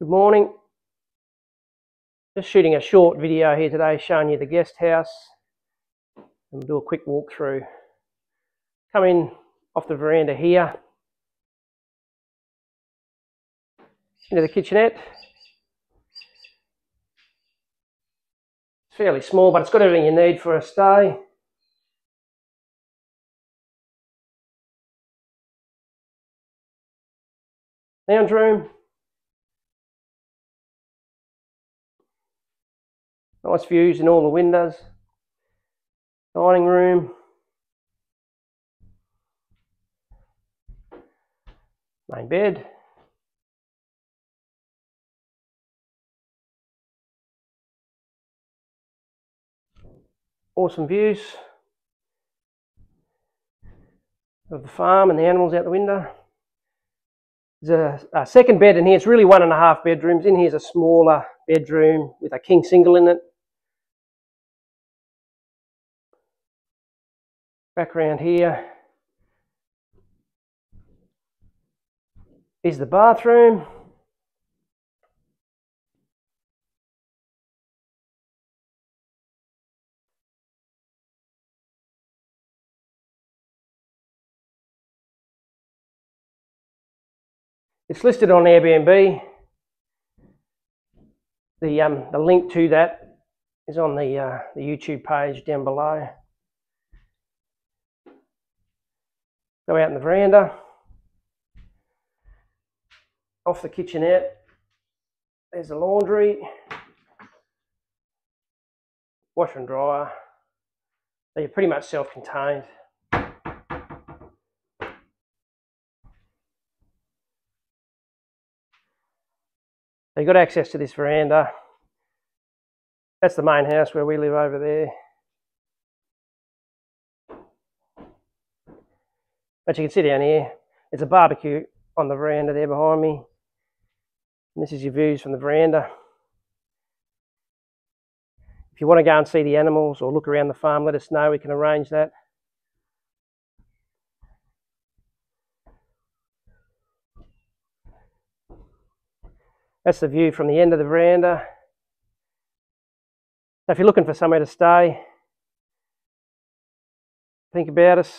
Good morning. Just shooting a short video here today showing you the guest house and we'll do a quick walk through. Come in off the veranda here into the kitchenette. It's fairly small but it's got everything you need for a stay. Lounge room. Nice views in all the windows. Dining room. Main bed. Awesome views of the farm and the animals out the window. There's a, a, second bed in here. It's really one and a half bedrooms. In here is a smaller bedroom with a king single in it. Back around here is the bathroom. It's listed on Airbnb. The, um, the link to that is on the, uh, the YouTube page down below. Go out in the veranda. Off the kitchenette. There's the laundry. Washer and dryer. You're pretty much self-contained. You've got access to this veranda. That's the main house where we live over there. But you can see down here, there's a barbecue on the veranda there behind me. And this is your views from the veranda. If you want to go and see the animals or look around the farm, let us know. We can arrange that. That's the view from the end of the veranda. So if you're looking for somewhere to stay, think about us.